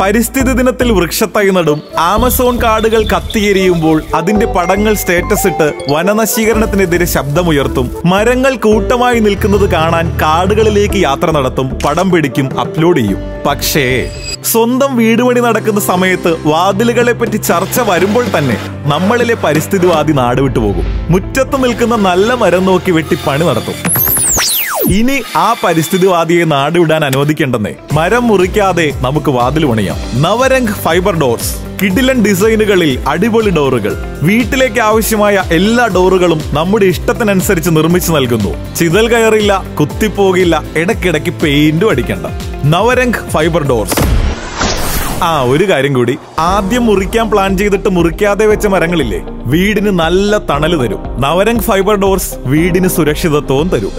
പരിസ്ഥിതി ദിനത്തിൽ വൃക്ഷത്തൈ നടും. ആമസോൺ കാടുകൾ കത്തിയെരിയുമ്പോൾ അതിന്റെ പടങ്ങൾ സ്റ്റേറ്റസ് ഇട്ട് വനനശീകരണത്തിനെതിരെ ശബ്ദമുയർത്തും. മരങ്ങൾ കൂട്ടമായി നിൽക്കുന്നത് കാണാൻ കാടുകളിലേക്ക് യാത്ര നടത്തും. പടം പിടിക്കും അപ്ലോഡ് ചെയ്യും. പക്ഷേ സ്വന്തം വീട് പണി നടക്കുന്ന സമയത്ത് വാതിലുകളെ പറ്റി ചർച്ച വരുമ്പോൾ തന്നെ നമ്മളിലെ പരിസ്ഥിതിവാദി നാടുവിട്ടു പോകും. മുറ്റത്ത് നിൽക്കുന്ന നല്ല മരം നോക്കി വെട്ടി പണി നടത്തും. ഇനി ആ പരിസ്ഥിതിവാദിയെ നാടുവിടാൻ അനുവദിക്കേണ്ടെന്നേ. മരം മുറിക്കാതെ നമുക്ക് വാതിൽ പണിയാം. നവരംഗ് ഫൈബർ ഡോർസ് കിഡിലൻ ഡിസൈനുകളിൽ അടിപൊളി ഡോറുകൾ. വീട്ടിലേക്ക് ആവശ്യമായ എല്ലാ ഡോറുകളും നമ്മുടെ ഇഷ്ടത്തിനനുസരിച്ച് നിർമ്മിച്ചു നൽകുന്നു. ചിതൽ കയറില്ല കുത്തിപ്പോകില്ല ഇടയ്ക്കിടയ്ക്ക് പെയിന്റും അടിക്കണ്ട. Navrang fibre doors. ആ ഒരു കാര്യം കൂടി. ആദ്യം മുറിക്കാൻ പ്ലാൻ ചെയ്തിട്ട് മുറിക്കാതെ വെച്ച മരങ്ങളില്ലേ? വീടിന് നല്ല തണൽ തരും. നവരംഗ് ഫൈബർ ഡോർസ് വീടിന് സുരക്ഷിതത്വവും തരും.